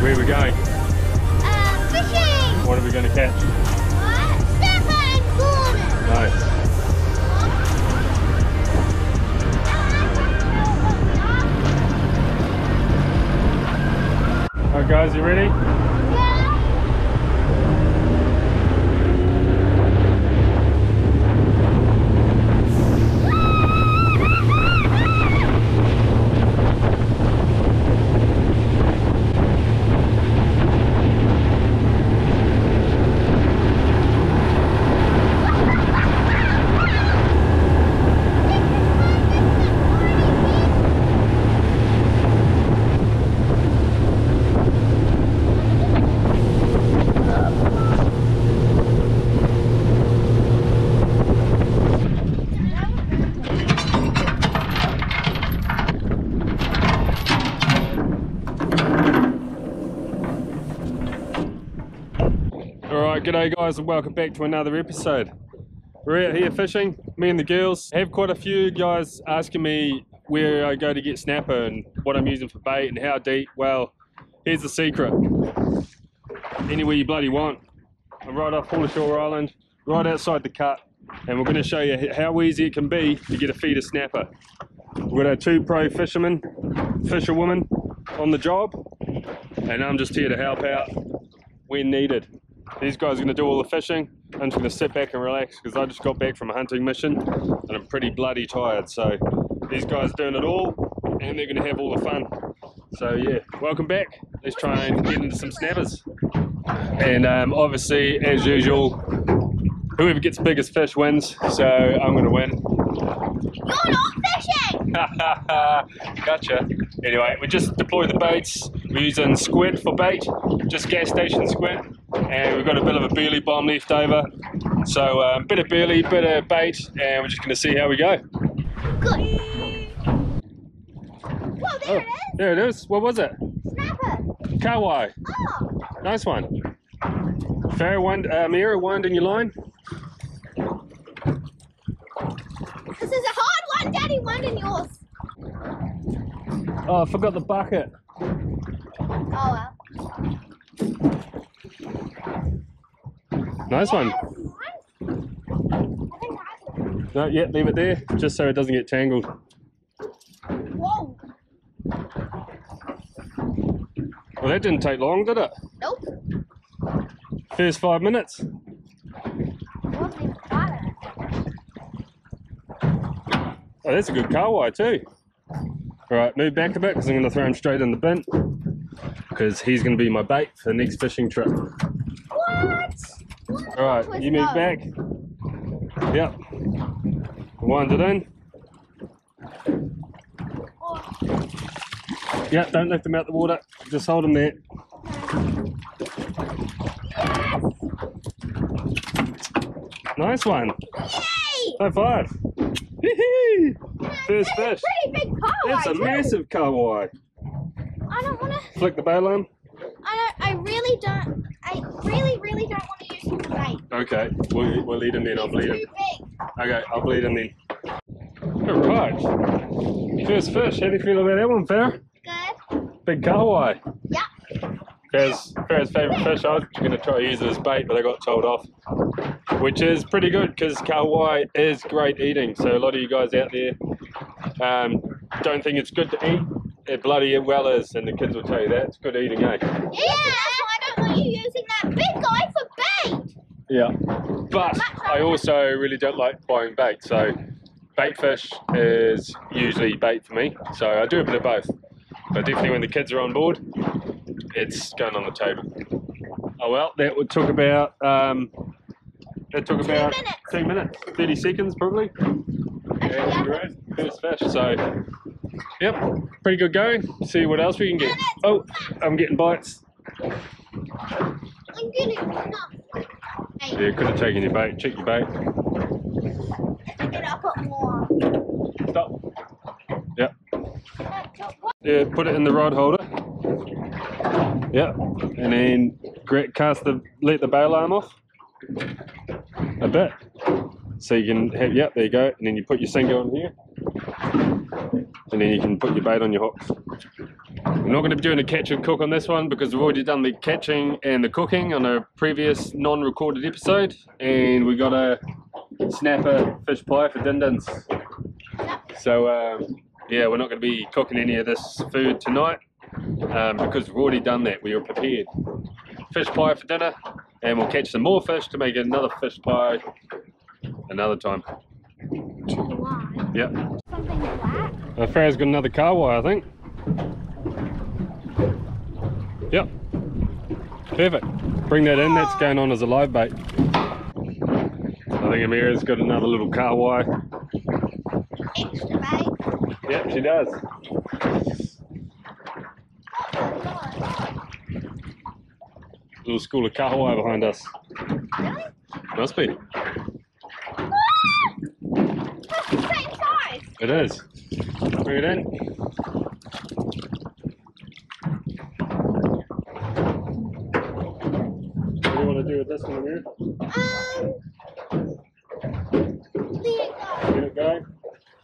Where are we going? Uh, fishing! What are we going to catch? What? Snapper and gurnard! Nice. Alright guys, you ready? Yeah. Alright, g'day guys and welcome back to another episode. We're out here fishing, me and the girls. have quite a few guys asking me where I go to get snapper and what I'm using for bait and how deep. Well, here's the secret. Anywhere you bloody want. I'm right off Shore Island, right outside the cut, and we're going to show you how easy it can be to get a feeder snapper. We've got our two pro fishermen, fisherwomen on the job, and I'm just here to help out when needed. These guys are going to do all the fishing. I'm just going to sit back and relax because I just got back from a hunting mission and I'm pretty bloody tired. So these guys are doing it all and they're going to have all the fun. So yeah, welcome back. Let's try and get into some snappers. And um, obviously, as usual, whoever gets biggest fish wins. So I'm going to win. You're not fishing! gotcha. Anyway, we just deployed the baits. We're using squid for bait, just gas station squid. And we've got a bit of a burley bomb left over. So um, bit of burley, bit of bait, and we're just going to see how we go. Good. Whoa, there Oh, it is! there it is. What was it? Snapper! Kahawai. Oh! Nice one. Fair wind, uh, Mira, winding your line. This is a hard one, Daddy. One in yours. Oh, I forgot the bucket. Oh well. Nice one. Yes, mine. I think I have No, yeah, leave it there, just so it doesn't get tangled. Whoa. Well, that didn't take long, did it? Nope. First five minutes. Wasn't even part of it. Oh, that's a good kahawai too. All right, move back a bit because I'm going to throw him straight in the bin because he's going to be my bait for the next fishing trip. All right, you move no. back. Yep. Wind it in. Oh, Yeah, don't lift them out the water. Just hold them there. Nice one. Yay! High five. First fish. a pretty big car. That's a massive kahawai. I don't want to. Flick the bail on. I don't. I really don't. I really, really don't want to use him for bait. Okay, we'll, we'll lead him in. I'll bleed him. Okay, I'll bleed him in. All right. First fish. How do you feel about that one, Farrah? Good. Big kahawai. Yeah. Farrah's, Farrah's favourite fish. I was going to try to use it as bait, but I got told off. Which is pretty good because kahawai is great eating. So a lot of you guys out there um, don't think it's good to eat. It bloody well is, and the kids will tell you that. It's good eating, eh? Yeah. That's why I don't want you using that big guy for. Yeah. But I also really don't like buying bait. So bait fish is usually bait for me. So I do a bit of both. But definitely when the kids are on board, it's going on the table. Oh well, that would took about um, it took about minutes. two minutes, thirty seconds probably. And we're first fish. So yep, pretty good going. See what else we can get. Oh, I'm getting bites. I'm getting enough. Yeah, could have taken your bait. Check your bait. I'll put more. Stop. Yep. Yeah, put it in the rod holder. Yep. And then cast the let the bail arm off. a bit. So you can have, yep, there you go. And then you put your sinker on here. And then you can put your bait on your hooks. We're not going to be doing a catch and cook on this one because we've already done the catching and the cooking on a previous non-recorded episode. And we got a snapper fish pie for din dins. So um, yeah, we're not going to be cooking any of this food tonight um, because we've already done that. We are prepared. Fish pie for dinner, and we'll catch some more fish to make another fish pie another time. Yep. Something black? Uh, Farrah's got another kahawai, I think. Yep. Perfect. Bring that in. That's going on as a live bait. I think Amira's got another little kahawai. Extra bait. Yep, she does. Little school of kahawai behind us. Really? Must be. That's the same size. It is. Bring it in. What do you want to do with this one, Amir? Um, there you go. Let it go?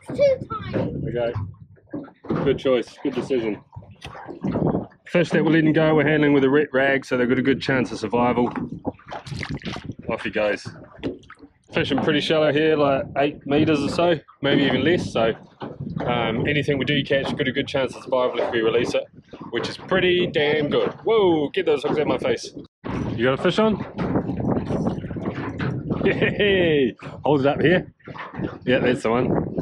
It's too tiny. Okay. Good choice. Good decision. Fish that we're letting go, we're handling with a ret rag, so they've got a good chance of survival. Off he goes. Fishing pretty shallow here, like eight meters or so, maybe even less. So um, anything we do catch, got a good chance of survival if we release it, which is pretty damn good. Whoa! Get those hooks out my face. You got a fish on? Hey! Hold it up here. Yeah, that's the one.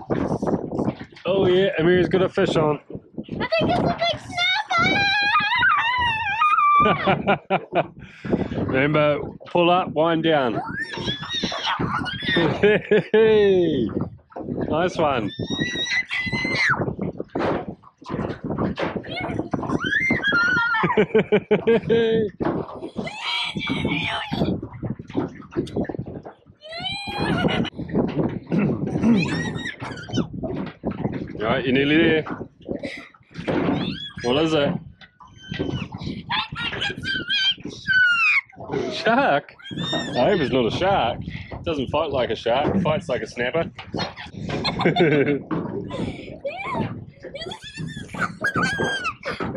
Oh yeah, Amir's got a fish on. It's a big snapper. Remember, pull up, wind down. Nice one. right, you're nearly there. What is it? Shark? I hope it's not a shark. It doesn't fight like a shark, it fights like a snapper.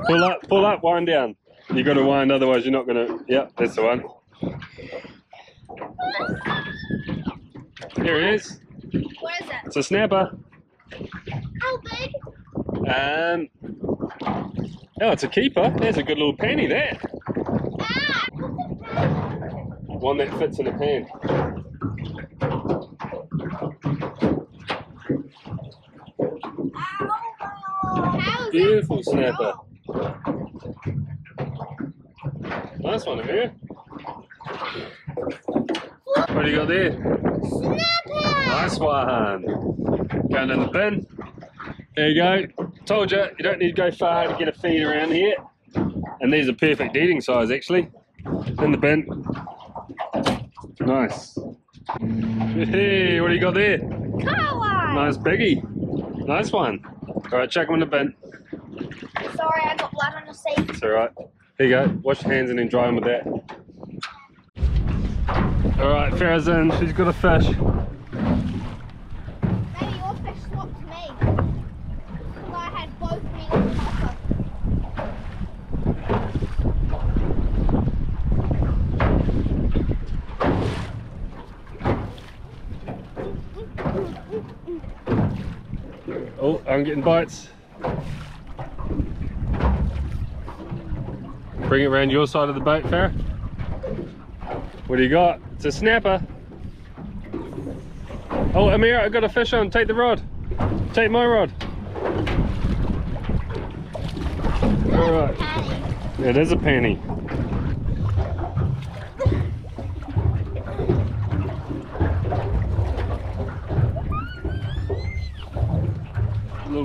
pull up, pull up, wind down. You gotta wind, otherwise you're not gonna. Yep, that's the one. Here it is. What is that? It's a snapper. How big? Um, oh, it's a keeper. There's a good little panty there. Ah! One that fits in a pan. Beautiful snapper. Nice one, Amir. What do you got there? Snapper! Nice one. Going in the bin. There you go. Told you, you don't need to go far to get a feed around here. And these are perfect eating size, actually. In the bin. Nice. Hey, what do you got there? Kahawai! Nice biggie. Nice one. All right, chuck them in the bin. Sorry, I got blood on your seat. It's all right. Here you go. Wash your hands and then dry them with that. All right, Farrah's in. She's got a fish. Maybe your fish swapped me. Because I had both me on the hopper. Oh, I'm getting bites. Bring it around your side of the boat, Farrah. What do you got? It's a snapper. Oh, Amir, I got a fish on. Take the rod. Take my rod. All right. It is a penny.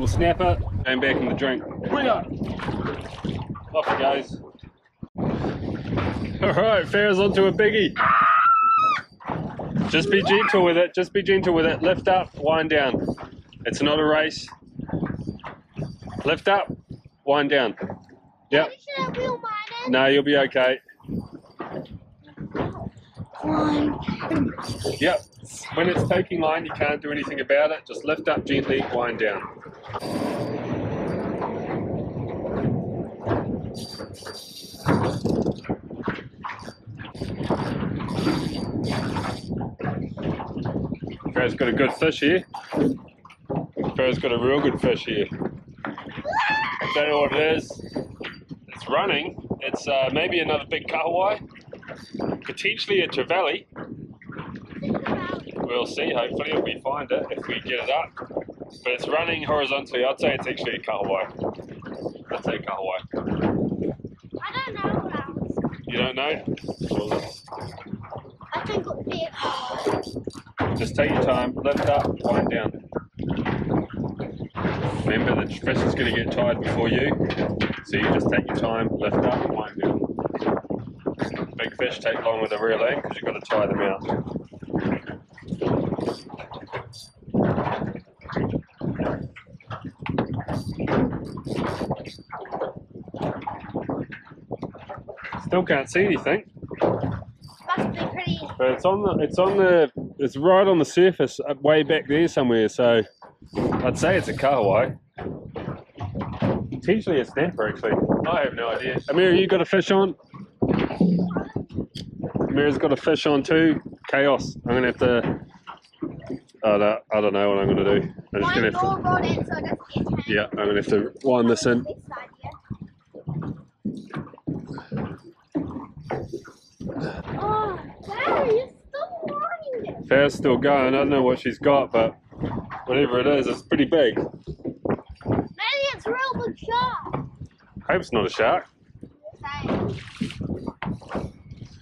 Little snapper, going back in the drink. Bring up. Off it goes. All right, Farrah's onto a biggie. Just be gentle with it. Just be gentle with it. Lift up, wind down. It's not a race. Lift up, wind down. Yep. Maybe should I wheel mine in? No, you'll be okay. One. Yep. When it's taking line, you can't do anything about it. Just lift up gently, wind down. Farrah's got a good fish here. Farrah's got a real good fish here. I Don't know what it is. It's running. It's uh, maybe another big kahawai. Potentially a trevally. We'll see, hopefully, if we find it, if we get it up. But it's running horizontally. I'd say it's actually a kahawai. I'd say kahawai. I don't know what. You don't know? Well, I think it would be a just take your time, lift up, wind down. Remember, the fish is going to get tired before you, so you just take your time, lift up, wind down. Big fish take long with reel in because you've got to tie them out. Still can't see anything. must be pretty. But it's on the it's on the it's right on the surface uh, way back there somewhere. So I'd say it's a kahawai. Potentially a snapper actually. I have no idea. Amira, you got a fish on? Amira's got a fish on too. Chaos. I'm gonna have to. I don't, I don't know what I'm gonna do. I'm just gonna have to. rod in so it doesn't get tangled. Yeah, I'm gonna have to wind this in. This side, yeah. Barry, you're still. Farrah's still going. I don't know what she's got, but whatever it is, it's pretty big. Maybe it's a real big shark. I Hope it's not a shark. Same.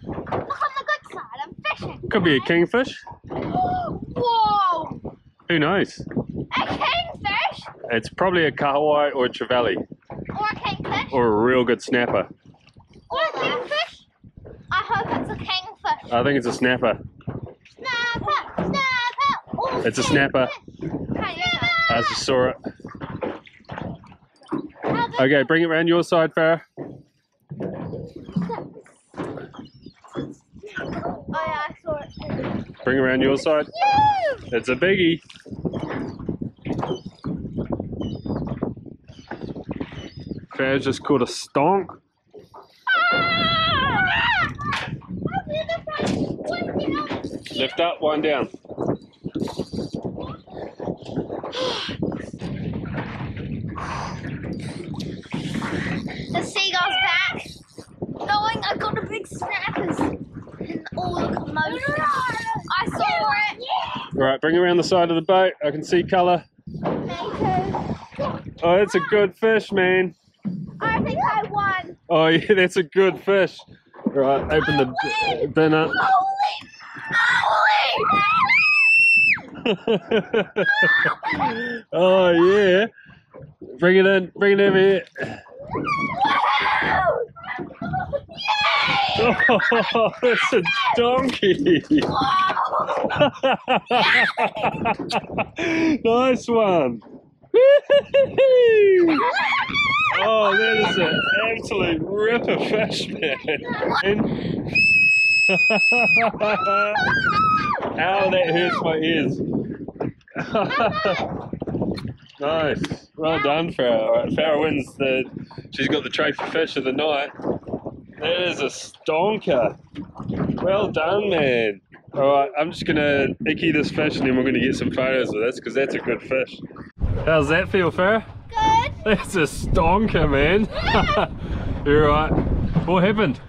Look on the good side. I'm fishing. Could be a kingfish. Whoa! Who knows? A kingfish It's probably a kahawai or a trevally or a kingfish or a real good snapper. or a kingfish. I hope it's a kingfish. I think it's a snapper. Snapper, snapper. Oh, It's a snapper. Snapper. I just saw it. Okay, bring it around your side, Farrah. Oh yeah, I saw it. Bring it around your side. Woo! It's a biggie. Farrah's just caught a stonk. Lift up, wind down. The seagull's back, knowing I got a big snappers and all the commotion. I saw it. Right, bring it around the side of the boat. I can see colour. Oh, that's a good fish, man. I think I won. Oh, yeah, that's a good fish. Right, open the b- bin up. Oh, yeah. Bring it in. Bring it over here. Oh, it's a donkey. nice one. oh, that is an absolute ripper fish, man. Ow, that hurts my ears. nice. Well done, right, Farrah wins the. She's got the trophy fish of the night. That is a stonker. Well done, man. All right, I'm just gonna iki this fish and then we're gonna get some photos of this because that's a good fish. How's that feel, Farrah? Good. That's a stonker, man. You're right. What happened?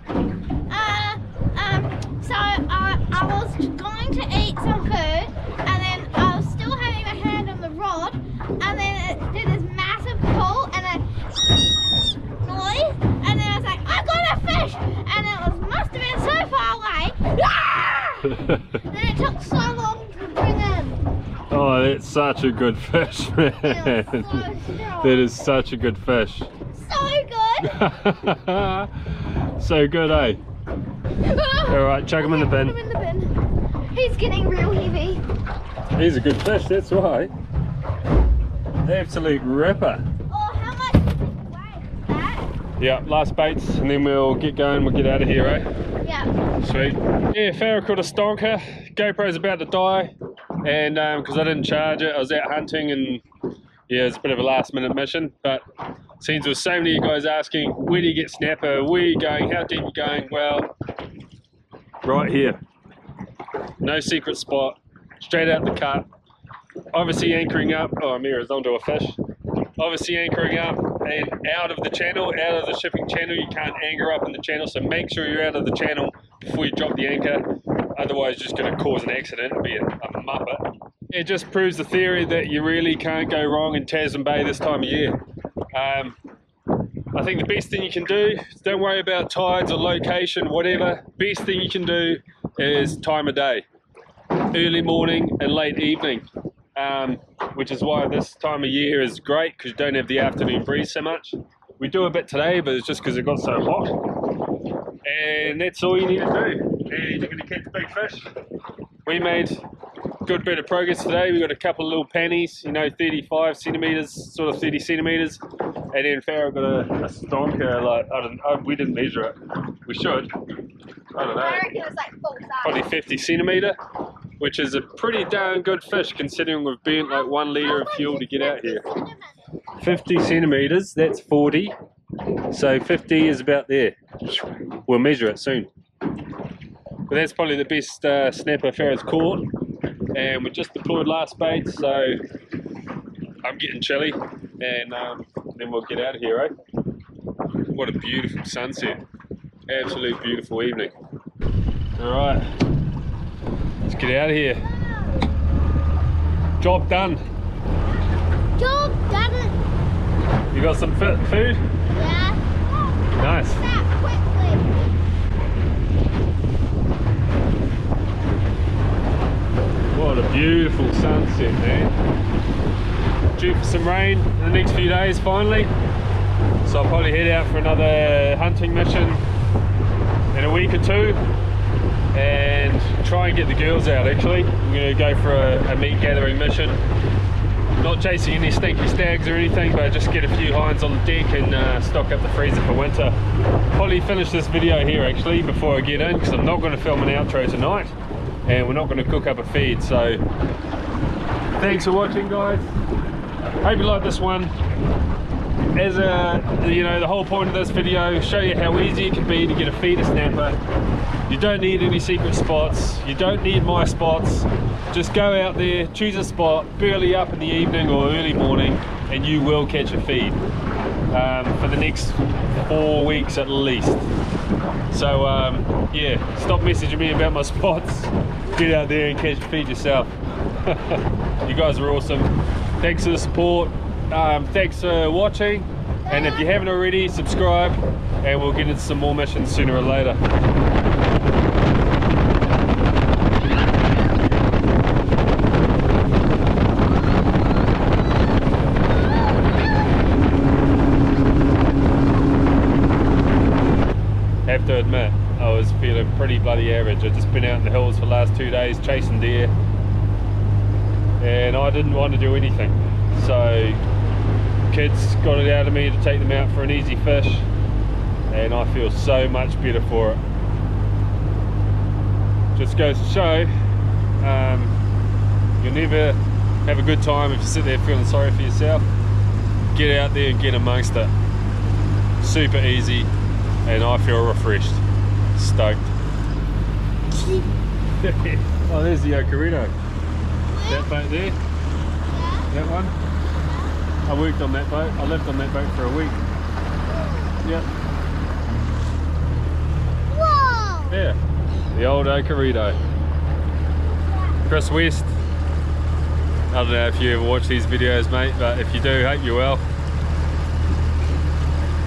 Then it took so long to bring in. oh, that's such a good fish, man. So. That is such a good fish. so good. so good, eh? All right, chuck him in him bin. in the bin. He's getting real heavy. He's a good fish, that's why. Absolute ripper. Oh, how much does it weigh? That? Yeah, last baits, and then we'll get going. We'll get out of here, eh? Sweet. Yeah, Farrah caught a stonker. GoPro's about to die, and um, because I didn't charge it, I was out hunting, and yeah, it's a bit of a last minute mission. But since there's so many guys asking, where do you get snapper? Where are you going? How deep are you going? Well, right here. No secret spot. Straight out the cut. Obviously anchoring up. Oh, mirrors onto a fish. Obviously anchoring up and out of the channel, out of the shipping channel. You can't anchor up in the channel, so make sure you're out of the channel before you drop the anchor. Otherwise, you're just going to cause an accident and be a, a muppet. It just proves the theory that you really can't go wrong in Tasman Bay this time of year. Um, I think the best thing you can do is don't worry about tides or location, whatever. Best thing you can do is time of day, early morning and late evening, um, which is why this time of year is great because you don't have the afternoon breeze so much. We do a bit today, but it's just because it got so hot. And that's all you need to do. And you're going to catch big fish. We made good bit of progress today. We got a couple of little pennies, you know, 35 centimeters, sort of 30 centimeters, and then Farrah got a, a stonker. Like I don't, I, we didn't measure it. We should. I don't know. I reckon it's like full size. Probably 50 centimeter, which is a pretty darn good fish considering we've burnt like one liter of fuel to get out here. 50 centimeters, that's 40. So 50 is about there. We'll measure it soon. But that's probably the best uh, snapper Farrah's caught. And we just deployed last bait, so I'm getting chilly. And um, then we'll get out of here, eh? What a beautiful sunset. Absolute beautiful evening. Alright, let's get out of here. Job done. Job done. You got some food? Yeah. Nice. What a beautiful sunset, man. Due for some rain in the next few days, finally. So I'll probably head out for another hunting mission in a week or two and try and get the girls out actually. I'm going to go for a, a meat gathering mission. Not chasing any stinky stags or anything, but just get a few hinds on the deck and uh, stock up the freezer for winter. Probably finish this video here actually before I get in because I'm not going to film an outro tonight and we're not going to cook up a feed. So thanks for watching guys. Hope you like this one. As a, you know, the whole point of this video, show you how easy it can be to get a feeder snapper. You don't need any secret spots. You don't need my spots. Just go out there, choose a spot, burley up in the evening or early morning, and you will catch a feed um, for the next four weeks at least. So um, yeah, stop messaging me about my spots. Get out there and catch a feed yourself. you guys are awesome. Thanks for the support. Um, thanks for watching. And if you haven't already, subscribe and we'll get into some more missions sooner or later. have to admit, I was feeling pretty bloody average. I'd just been out in the hills for the last two days chasing deer and I didn't want to do anything. So kids got it out of me to take them out for an easy fish and I feel so much better for it. Just goes to show um, you'll never have a good time if you sit there feeling sorry for yourself. Get out there and get amongst it. Super easy and I feel refreshed. Stoked. oh, there's the Ocarina. That boat there, that one. I worked on that boat. I lived on that boat for a week. Yep. Whoa. Yeah, the old Ocarito. Chris West. I don't know if you ever watch these videos, mate, but if you do, hope you're well.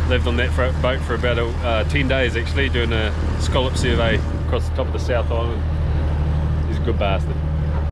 Lived on that fro- boat for about uh, 10 days actually, doing a scallop survey across the top of the South Island. He's a good bastard.